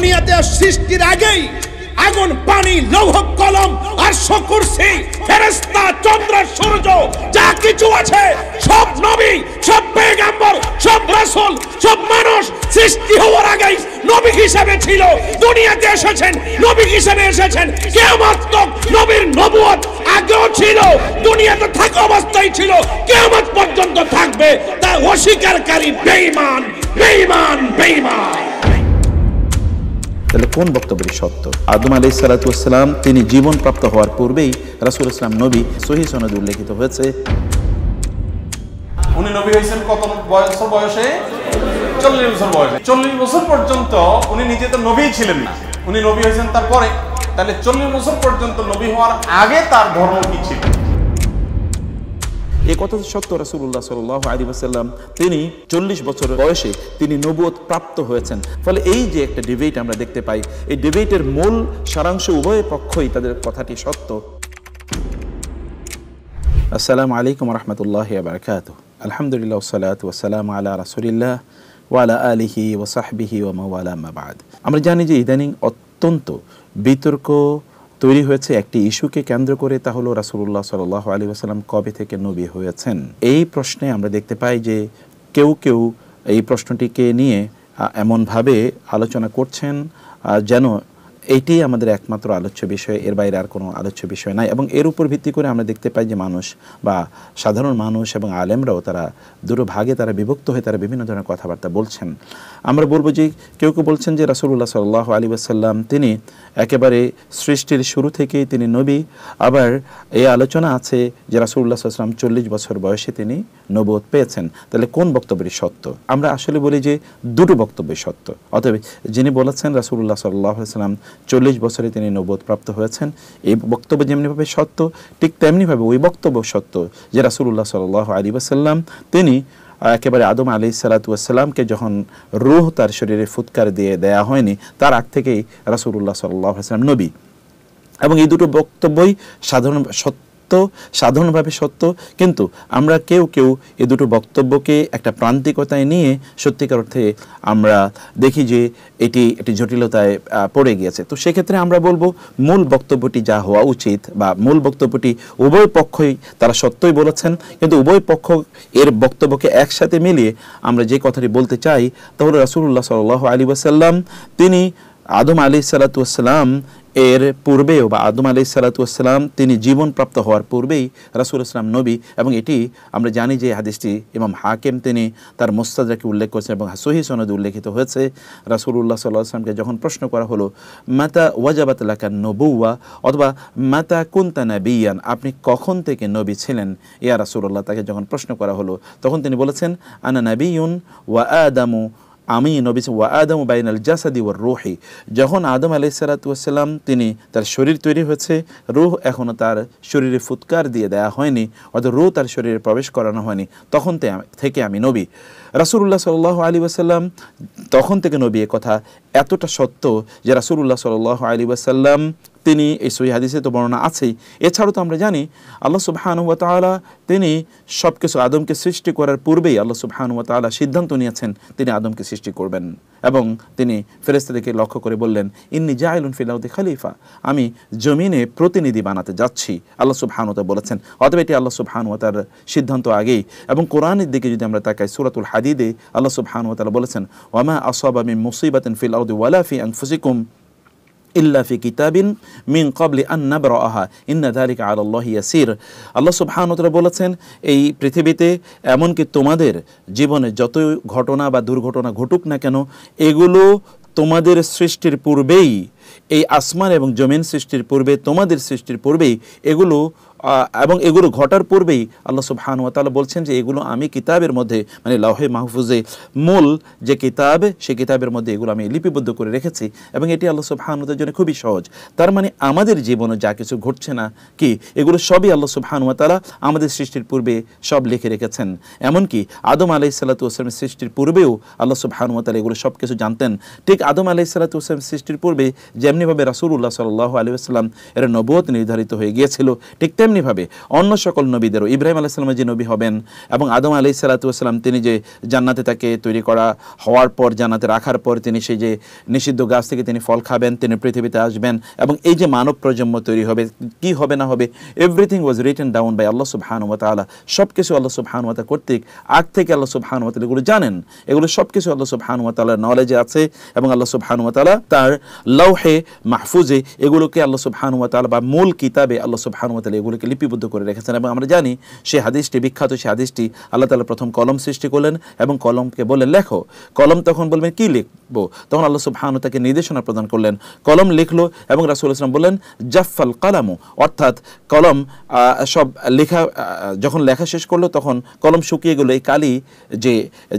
দুনিয়াতে সৃষ্টির আগেই আগুন, পানি, লৌহ, কলম আর শকুরসি, ফেরেশতা চন্দ্র সূর্য, যা কিছু আছে, সব নবী, সব পেগাম্বর, সব রাসূল, সব মানুষ সৃষ্টি হওয়ার আগেই নবী হিসেবে ছিল। দুনিয়াতে এসেছেন, নবী হিসেবে এসেছেন। কিয়ামত নবীর নবুয়ত আগেও ছিল, দুনিয়াতে থাকা অবস্থায় ছিল, কিয়ামত পর্যন্ত থাকবে। তা অস্বীকারী, বেঈমান বেঈমান বেঈমান। তাহলে কোন বক্তব্যটি সত্য? আদম আলি সালাতাম তিনি জীবন প্রাপ্ত হওয়ার পূর্বেই রাসুল ইসলাম নবী সহি সনদ উল্লেখিত হয়েছে। উনি নবী হয়েছেন কত বছর বয়সে? চল্লিশ বছর বয়সে। চল্লিশ বছর পর্যন্ত উনি নিজে তো নবী ছিলেন না। উনি নবী হয়েছেন তারপরে। তাহলে চল্লিশ বছর পর্যন্ত নবী হওয়ার আগে তার ধর্ম কি ছিল? এ কথা সত্য রাসুল্লাহ সাল আলী আসাল্লাম তিনি চল্লিশ বছর বয়সে তিনি নবুয়ত প্রাপ্ত হয়েছেন। ফলে এই যে একটা ডিবেট আমরা দেখতে পাই, এই ডিবেটের মূল সারাংশ উভয় পক্ষই তাদের কথাটি সত্য। আসসালামু আলাইকুম রহমতুল্লাহ বারকাত আলহামদুলিল্লাহ সালাত ওসালাম আলা রাসুলিল্লাহ ওয়ালা আলিহি ওসাহবিহি ও মাওয়ালা মাবাদ আমরা জানি যে ইদানিং অত্যন্ত বিতর্ক তৈরি হয়েছে একটি ইস্যুকে কেন্দ্র করে, তা হলো রাসুল্লাহ সাল আলী আসালাম কবে থেকে নবী হয়েছেন। এই প্রশ্নে আমরা দেখতে পাই যে কেউ কেউ এই প্রশ্নটিকে নিয়ে এমনভাবে আলোচনা করছেন যেন এইটি আমাদের একমাত্র আলোচ্য বিষয়। এর বাইরে আর কোনো আলোচ্য বিষয় নাই। এবং এর উপর ভিত্তি করে আমরা দেখতে পাই যে মানুষ বা সাধারণ মানুষ এবং আলেমরাও তারা দুটো ভাগে তারা বিভক্ত হয়ে তারা বিভিন্ন ধরনের কথাবার্তা বলছেন। আমরা বলব যে কেউ কেউ বলছেন যে রাসুল্লাহ সাল্লাহ আলী আসাল্লাম তিনি একেবারে সৃষ্টির শুরু থেকেই তিনি নবী। আবার এই আলোচনা আছে যে রাসুল্লাহ সাল্লাম চল্লিশ বছর বয়সে তিনি নবোধ পেয়েছেন। তাহলে কোন বক্তব্যটি সত্য? আমরা আসলে বলি যে দুটো বক্তব্যই সত্য। অতএব যিনি বলেছেন রাসুল্লাহ সাল্লাহ সাল্লাম চল্লিশ বছরে তিনি নবোধ প্রাপ্ত হয়েছেন। এই বক্তব্য যেমনিভাবে সত্য, ঠিক তেমনিভাবে ওই বক্তব্য সত্য যে রাসুল্লাহ সাল আলী আসাল্লাম তিনি একেবারে আদম আলি সালাতামকে যখন রুহ তার শরীরে ফুৎকার দিয়ে দেয়া হয়নি, তার আগ থেকেই রাসুল্লাহ সাল্লাহ সাল্লাম নবী। এবং এই দুটো বক্তব্যই সাধারণ সত্য সাধারণভাবে সত্য, কিন্তু আমরা কেউ কেউ এই দুটো বক্তব্যকে একটা প্রান্তিকতায় নিয়ে সত্যিকার অর্থে আমরা দেখি যে এটি একটি জটিলতায় পড়ে গিয়েছে। তো সেক্ষেত্রে আমরা বলব মূল বক্তব্যটি যা হওয়া উচিত বা মূল বক্তব্যটি উভয় পক্ষই তারা সত্যই বলেছেন, কিন্তু উভয় পক্ষ এর বক্তব্যকে একসাথে মিলিয়ে আমরা যে কথাটি বলতে চাই তাহলে রাসুল্লাহ সাল আলী ওয়াসাল্লাম, তিনি আদম আলী সালাতাম এর পূর্বেও বা আদম আলি সালাতাম তিনি জীবন প্রাপ্ত হওয়ার পূর্বেই রাসুল ইসলাম নবী এবং এটি আমরা জানি যে হাদিসটি ইমাম হাকিম তিনি তার মোস্তাদাকে উল্লেখ করেছেন এবং সহি সনদে উল্লেখিত হয়েছে। রাসুল্লাহ সাল্লাহ আসলামকে যখন প্রশ্ন করা হলো, মাতা ওয়াজাবাত লাকান নবুয়া অথবা, মাতা কুন্তা নাবিয়ান? আপনি কখন থেকে নবী ছিলেন? ইয়া রাসুল্লাহ তাকে যখন প্রশ্ন করা হলো, তখন তিনি বলেছেন, আনা নাবিউন ওয়া আদামু আমি নবী ওয়া আদম বাইন আল জাসাদি ওয়ার রুহি। যখন আদম আলি সালাতাম তিনি তার শরীর তৈরি হয়েছে, রুহ এখনও তার শরীরে ফুৎকার দিয়ে দেয়া হয়নি, অর্থাৎ রুহ তার শরীরে প্রবেশ করানো হয়নি। তখন থেকে আমি নবী। রাসুল্লাহ সাল আলী ওয়াসাল্লাম তখন থেকে নবী কথা এতটা সত্য যে রাসুল্লাহ সাল আলী ওয়াসাল্লাম তিনি এই সহি হাদিসে তো বর্ণনা আছেই। এছাড়াও তো আমরা জানি, আল্লাহ সুবহানুয়া তাআলা তিনি সব কিছু আদমকে সৃষ্টি করার পূর্বেই আল্লাহ সুবহানুয়া তাআলা সিদ্ধান্ত নিয়েছেন তিনি আদমকে সৃষ্টি করবেন এবং তিনি ফেরেস্তাদেরকে লক্ষ্য করে বললেন, ইন্নি জাহিলুন ফিলাউদ্দি খালিফা। আমি জমিনে প্রতিনিধি বানাতে যাচ্ছি। আল্লাহ সুবহানুতা বলেছেন, অতএব এটি আল্লাহ সুবহানুয়া তার সিদ্ধান্ত আগেই। এবং কোরআনের দিকে যদি আমরা তাকাই সূরাতুল হাদিদে, আল্লাহ সুবহানুয়া তাআলা বলেছেন ওয়ামা আসাবা মিন মুসিবাতিন ফিল আরদি ওয়ালা ফি আনফুসিকুম। ইল্লা ফি কিতাবিন মিন কবলি আন নাবরাহা ইন্না আলা আল্লাহ ইয়াসির। আল্লাহ সুবহানতরা বলেছেন এই পৃথিবীতে এমনকি তোমাদের জীবনে যত ঘটনা বা দুর্ঘটনা ঘটুক না কেন এগুলো তোমাদের সৃষ্টির পূর্বেই এই আসমান এবং জমিন সৃষ্টির পূর্বে তোমাদের সৃষ্টির পূর্বেই এগুলো আহ, এবং এগুলো ঘটার পূর্বেই আল্লাহ ওয়া তাআলা বলছেন যে এগুলো আমি কিতাবের মধ্যে মানে লাহে মাহফুজে মূল যে কিতাব, সেই কিতাবের মধ্যে এগুলো আমি লিপিবদ্ধ করে রেখেছি এবং এটি আল্লাহ সুবহানাহু ওয়া জন্য খুবই সহজ। তার মানে আমাদের জীবনে যা কিছু ঘটছে না কি, এগুলো সবই আল্লাহ ওয়া তাআলা আমাদের সৃষ্টির পূর্বে সব লিখে রেখেছেন। এমনকি আদম আলাইহিস সালাতু ওয়াসালামের সৃষ্টির পূর্বেও আল্লাহ ওয়া তাআলা এগুলো সব কিছু জানতেন। ঠিক আদম আলাইহিস সালাতু ওয়াসালামের সৃষ্টির পূর্বে যেমনিভাবে রাসূলুল্লাহ সাল্লাল্লাহু আলাইহি ওয়াসাল্লাম এর নবুয়ত নির্ধারিত হয়ে গিয়েছিল, ঠিক তেমনি তেমনিভাবে অন্য সকল নবীদেরও, ইব্রাহিম আলাইসালামের যে নবী হবেন এবং আদম আলি সালাতাম তিনি যে জান্নাতে তাকে তৈরি করা হওয়ার পর, জান্নাতে রাখার পর, তিনি সেই যে নিষিদ্ধ গাছ থেকে তিনি ফল খাবেন, তিনি পৃথিবীতে আসবেন এবং এই যে মানব প্রজন্ম তৈরি হবে, কি হবে না হবে everything was written down by আল্লাহ সুবহানুয়া তালা সব কিছু আল্লাহ সুবহানুয়া তাআলা কর্তৃক, আগ থেকে আল্লাহ সুবহানুয়া তাআলা এগুলো জানেন, এগুলো সব কিছু আল্লাহ সুবহানুয়া তাআলার নলেজে আছে এবং আল্লাহ সুবহানুয়া তাআলা তার লৌহে মাহফুজে এগুলোকে আল্লাহ সুবহানুয়া তাআলা বা মূল কিতাবে আল্লাহ সুবহানুয়া তাআলা এগুলোকে লিপিবদ্ধ করে রেখেছেন এবং আমরা জানি সেই হাদিসটি বিখ্যাত সেই হাদিসটি আল্লাহ তাআলা প্রথম কলম সৃষ্টি করলেন এবং কলমকে বললেন, লেখো। কলম তখন বলবেন, কি লিখব? তখন আল্লাহ সুবহানু তাকে নির্দেশনা প্রদান করলেন, কলম লিখলো এবং রাসূল ইসলাম বললেন জাফাল কালামু। অর্থাৎ কলম সব লেখা যখন লেখা শেষ করল তখন কলম শুকিয়ে গেলো, এই কালি যে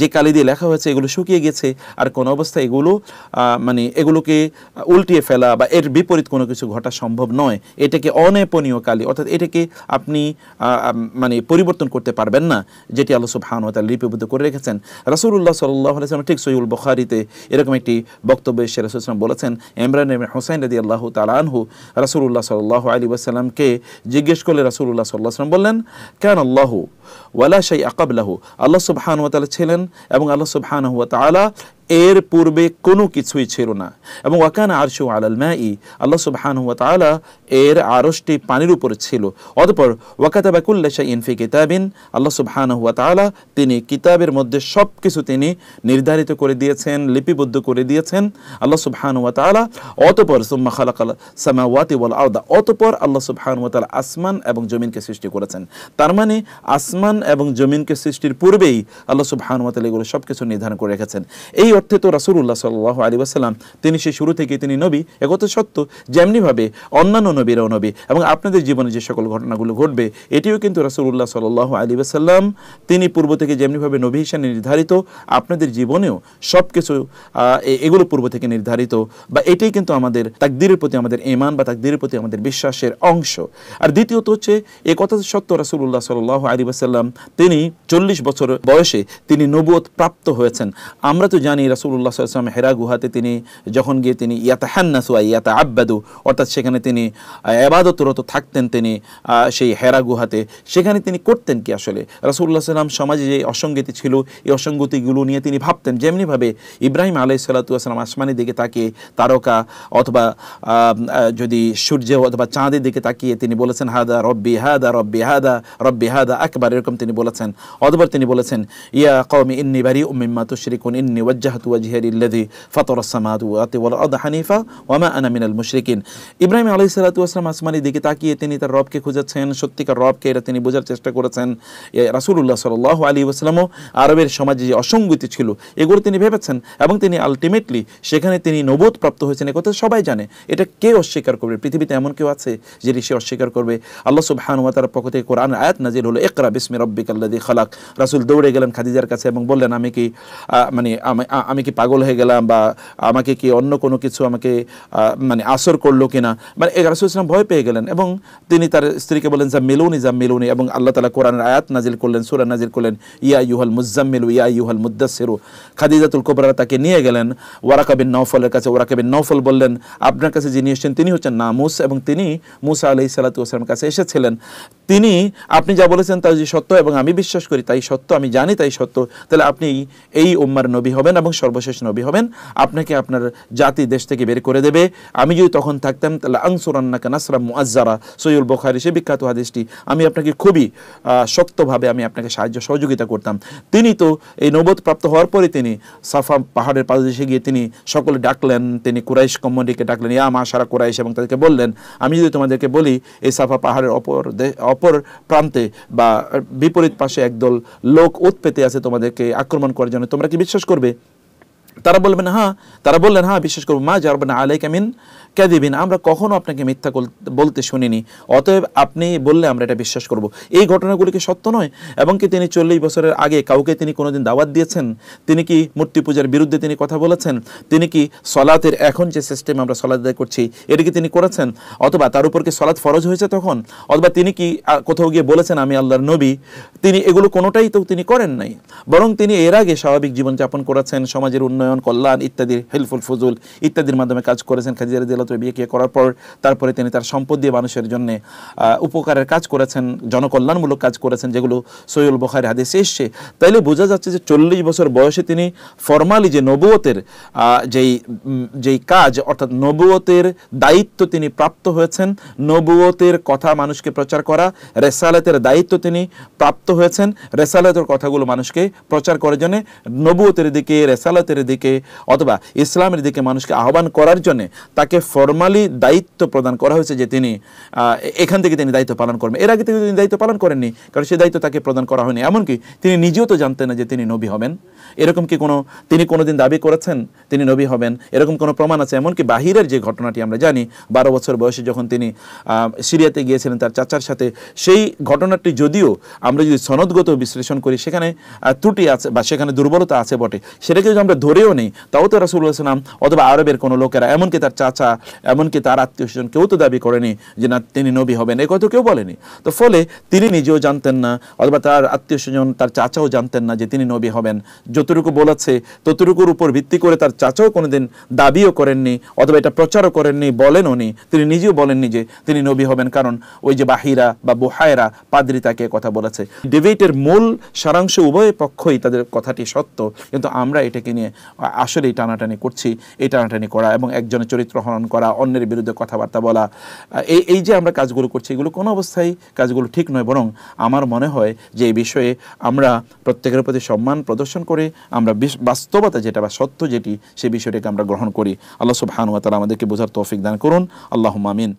যে কালি দিয়ে লেখা হয়েছে এগুলো শুকিয়ে গেছে আর কোনো অবস্থায় এগুলো মানে এগুলোকে উল্টিয়ে ফেলা বা এর বিপরীত কোনো কিছু ঘটা সম্ভব নয়। এটাকে অনেপনীয় কালি, অর্থাৎ এটাকে আপনি মানে পরিবর্তন করতে পারবেন না, যেটি আল্লাহ সুবহান ও তাআলা লিপিবদ্ধ করে রেখেছেন। রাসূলুল্লাহ সাল্লাল্লাহু আলাইহি ঠিক সহিহুল বখারিতে এরকম একটি বক্তব্য এসে রাসূল সাল্লাল্লাহু বলেছেন, ইমরান হুসাইন রাদিয়াল্লাহু তাআলা আনহু রাসূলুল্লাহ সাল্লাল্লাহু আলাইহি ওয়াসাল্লামকে জিজ্ঞেস করলে রাসূলুল্লাহ সাল্লাল্লাহু আলাইহি ওয়াসাল্লাম বললেন কান আল্লাহু ওয়ালা শাইআ ক্বাবলাহু আল্লাহ সুবহানাহু ওয়া ছিলেন এবং আল্লাহ সুবহানাহু ওয়া তাআলা এর পূর্বে কোনো কিছুই ছিল না। এবং ওয়াকানা আরশু আলাল মাই, আল্লাহ সুবহানাহু ওয়া তাআলা এর আরশটি পানির উপর ছিল। অতঃপর ওয়াকাতাবা কুল্লা শাইইন ফি কিতাবিন, আল্লাহ সুবহানাহু ওয়া তাআলা তিনি কিতাবের মধ্যে সব কিছু তিনি নির্ধারিত করে দিয়েছেন, লিপিবদ্ধ করে দিয়েছেন, আল্লাহ সুবহানাহু ওয়া তাআলা। অতঃপর সুম্মা খালাকাল সামাওয়াতি ওয়াল আরদা, অতঃপর আল্লাহ সুবহানাহু ওয়া আসমান এবং জমিনকে সৃষ্টি করেছেন। তার মানে আসমান এবং জমিনকে সৃষ্টির পূর্বেই আল্লাহ সুবহানাহু ওয়া এগুলো সব কিছু নির্ধারণ করে রেখেছেন। এই অর্থে তো রাসূলুল্লাহ সাল্লাল্লাহু আলাইহি ওয়াসাল্লাম তিনি সেই শুরু থেকে তিনি নবী একত সত্য, যেমনিভাবে অন্যান্য নবীরাও নবী এবং আপনাদের জীবনে যে সকল ঘটনাগুলো ঘটবে, এটিও কিন্তু রাসূলুল্লাহ সাল্লাল্লাহু আলাইহি ওয়াসাল্লাম তিনি পূর্ব থেকে যেমনিভাবে নবী হিসেবে নির্ধারিত, আপনাদের জীবনেও সব কিছু এগুলো পূর্ব থেকে নির্ধারিত বা এটাই কিন্তু আমাদের তাকদিরের প্রতি, আমাদের ইমান বা তাকদিরের প্রতি আমাদের বিশ্বাসের অংশ। আর দ্বিতীয়ত হচ্ছে, এ কথা সত্য রাসূলুল্লাহ সাল্লাল্লাহু আলাইহি ওয়াসাল্লাম তিনি চল্লিশ বছর বয়সে তিনি নবুয়ত প্রাপ্ত হয়েছেন। আমরা তো জানি আলাইহি ওয়াসাল্লাম হেরা গুহাতে তিনি যখন গিয়ে তিনি ইয়াতা হান্নাসু ইয়াতা আব্বাদু অর্থাৎ সেখানে তিনি আবাদতরত থাকতেন তিনি সেই হেরা গুহাতে। সেখানে তিনি করতেন কি আসলে? রাসূলুল্লাহ সাল্লাম সমাজে যে অসঙ্গতি ছিল, এই অসঙ্গতিগুলো নিয়ে তিনি ভাবতেন। যেমনিভাবে ইব্রাহিম আলাই সাল্লাতুয়াসাল্লাম আসমানের দিকে তাকিয়ে তারকা অথবা যদি সূর্য অথবা চাঁদের দিকে তাকিয়ে তিনি বলেছেন, হাদা রব্বি হাদা রব্বি হাদা রব্বি, হাদা আকবার। এরকম তিনি বলেছেন অথবা তিনি বলেছেন, ইয়া কওমি ইন্নি বারি উম্মিম্মা তুশরিকুন, ইন্নি ওয়াজ্জাহতু ওয়াজহিয়া লিল্লাযী ফাতারা আস-সামাওয়াতি ওয়াল আরদা হানিফা ওয়া মা আনা মিনাল মুশরিকিন। ইব্রাহিম আলাইহিস সালাতু ওয়াসসালাম আসমানের দিকে তাকিয়ে তিনি তার রবকে খুঁজেছেন, সত্যিকার রবকে এটা তিনি বোঝার চেষ্টা করেছেন। রাসূলুল্লাহ সাল্লাল্লাহু আলাইহি ওয়াসাল্লামও আরবের সমাজে যে অসঙ্গতি ছিল, এগুলো তিনি ভেবেছেন এবং তিনি আলটিমেটলি সেখানে তিনি নবোধ প্রাপ্ত হয়েছেন একথা সবাই জানে। এটা কে অস্বীকার করবে? পৃথিবীতে এমন কেউ আছে যে সে অস্বীকার করবে? আল্লাহ সুবহানাহু ওয়া তাআলার পক্ষ থেকে কোরআন আয়াত নাজিল হলো, ইকরা বিসমি রাব্বিকাল্লাযী খালাক। রাসূল দৌড়ে গেলেন খাদিজার কাছে এবং বললেন, আমি কি মানে আমি- কি পাগল হয়ে গেলাম বা আমাকে কি অন্য কোনো কিছু আমাকে মানে আসর করল কিনা? মানে রাসূল ইসলাম ভয় পেয়ে গেলেন এবং তিনি তার স্ত্রীকে বলেন যা মেলুনি যা মেলুনি এবং আল্লাহ তাআলা কোরআনের আয়াত নাজিল করলেন, সূরা নাজিল করলেন, ইয়া ইউহাল মুজাম্মিলু ইয়া ইউহাল মুদ্দাসসিরু খাদিজাতুল কুবরা তাকে নিয়ে গেলেন, ওয়ারাকা বিন নওফলের কাছে। ওয়ারাকা বিন নওফল বললেন, আপনার কাছে যিনি এসেছেন, তিনি হচ্ছেন নামুস। এবং তিনি মুসা আলাইহিস সালাতু ওয়াসালামের কাছে এসেছিলেন। তিনি, আপনি যা বলেছেন তা যে সত্য এবং আমি বিশ্বাস করি তাই সত্য, আমি জানি তাই সত্য, তাহলে আপনি এই উম্মার নবী হবেন এবং সর্বশেষ নবী হবেন। আপনাকে আপনার জাতি দেশ থেকে বের করে দেবে। আমি যদি তখন থাকতাম, তাহলে আংসুরান্নাকা নাসরা মুআজ্জারা সৈয়ুল বুখারী সে বিখ্যাত হাদিসটি আমি আপনাকে খুবই শক্তভাবে আমি আপনাকে সাহায্য সহযোগিতা করতাম। তিনি তো এই নবদ প্রাপ্ত হওয়ার পরে তিনি সাফা পাহাড়ের পাদদেশে গিয়ে তিনি সকলে ডাকলেন, তিনি কুরাইশ কমিটিকে ডাকলেন, ইয়া মা সারা কুরাইশ, এবং তাদেরকে বললেন, আমি যদি তোমাদেরকে বলি, এই সাফা পাহাড়ের অপর অপর প্রান্তে বা বিপরীত পাশে একদল লোক ওত পেতে আছে তোমাদেরকে আক্রমণ করার জন্য। তোমরা কি বিশ্বাস করবে? তারা বলবেন হ্যাঁ। তারা বললেন হ্যাঁ বিশ্বাস করব। মা জারবেন আলাই কামিন ক্যাদিবিন আমরা কখনো আপনাকে মিথ্যা বলতে শুনিনি। অতএব আপনি বললে আমরা এটা বিশ্বাস করব। এই ঘটনাগুলি কি সত্য নয়? এবং কি তিনি চল্লিশ বছরের আগে কাউকে তিনি কোনোদিন দাওয়াত দিয়েছেন? তিনি কি মূর্তি পূজার বিরুদ্ধে তিনি কথা বলেছেন? তিনি কি সলাতের এখন যে সিস্টেম আমরা সলাত আদায় করছি, এটা কি তিনি করেছেন? অথবা তার উপর কি সলাৎ ফরজ হয়েছে তখন? অথবা তিনি কি কোথাও গিয়ে বলেছেন, আমি আল্লাহর নবী তিনি এগুলো কোনোটাই তো তিনি করেন নাই। বরং তিনি এর আগে স্বাভাবিক জীবনযাপন করেছেন, সমাজের উন্নয়ন উন্নয়ন, কল্যাণ ইত্যাদি, হেল্পফুল ফজুল ইত্যাদির মাধ্যমে কাজ করেছেন খাদিজা তাআলা বিয়ে করার পর তারপরে তিনি তার সম্পদ দিয়ে মানুষের জন্য উপকারের কাজ করেছেন, জনকল্যাণমূলক কাজ করেছেন, যেগুলো সৈয়ুল বখারি হাদিসে এসছে। তাইলে বোঝা যাচ্ছে যে চল্লিশ বছর বয়সে তিনি ফরমালি যে নবুয়তের যেই যেই কাজ, অর্থাৎ নবুয়তের দায়িত্ব তিনি প্রাপ্ত হয়েছেন, নবুয়তের কথা মানুষকে প্রচার করা, রেসালাতের দায়িত্ব তিনি প্রাপ্ত হয়েছেন, রেসালাতের কথাগুলো মানুষকে প্রচার করার জন্য নবুয়তের দিকে, রেসালাতের দিকে অথবা ইসলামের দিকে মানুষকে আহ্বান করার জন্য তাকে ফরমালি দায়িত্ব প্রদান করা হয়েছে যে তিনি এখান থেকে তিনি দায়িত্ব পালন করবেন। এর আগে থেকে তিনি দায়িত্ব পালন করেননি, কারণ সেই দায়িত্ব তাকে প্রদান করা হয়নি। এমনকি তিনি নিজেও তো জানতেন না যে তিনি নবী হবেন। এরকম কি কোনো, তিনি কোনোদিন দাবি করেছেন তিনি নবী হবেন? এরকম কোনো প্রমাণ আছে? এমনকি বাহিরের যে ঘটনাটি আমরা জানি, বারো বছর বয়সে যখন তিনি সিরিয়াতে গিয়েছিলেন তার চাচার সাথে, সেই ঘটনাটি যদিও আমরা যদি সনদগত বিশ্লেষণ করি, সেখানে ত্রুটি আছে বা সেখানে দুর্বলতা আছে বটে সেটাকে যদি আমরা ধরেও নেই। তাও তো রাসুল্লাহ সাল্লাম অথবা আরবের কোনো লোকেরা, এমনকি তার চাচা, এমনকি তার আত্মীয় স্বজন কেউ তো দাবি করেনি যে না, তিনি নবী হবেন। এ কথা কেউ বলেনি। তো ফলে তিনি নিজেও জানতেন না, অথবা তার আত্মীয় স্বজন, তার চাচাও জানতেন না যে তিনি নবী হবেন। যতটুকু বলেছে, ততটুকুর উপর ভিত্তি করে তার চাচাও কোনোদিন দাবিও করেননি, অথবা এটা প্রচারও করেননি, বলেনও নি। তিনি নিজেও বলেননি যে তিনি নবী হবেন, কারণ ওই যে বাহিরা বা বোহায়রা, পাদ্রি তাকে কথা বলেছে। ডিবেটের মূল সারাংশ উভয় পক্ষই তাদের কথাটি সত্য, কিন্তু আমরা এটাকে নিয়ে আসলেই টানাটানি করছি, এই টানাটানি করা এবং একজনের চরিত্র হনন করা, অন্যের বিরুদ্ধে কথাবার্তা বলা, এই এই যে আমরা কাজগুলো করছি, এগুলো কোনো অবস্থায় কাজগুলো ঠিক নয়, বরং আমার মনে হয় যে এই বিষয়ে আমরা প্রত্যেকের প্রতি সম্মান প্রদর্শন করে আমরা বাস্তবতা যেটা বা সত্য যেটি সেই বিষয়টাকে আমরা গ্রহণ করি। আল্লাহ সুবহানাহু ওয়া আমাদেরকে বোঝার তৌফিক দান করুন। আল্লাহ আমিন।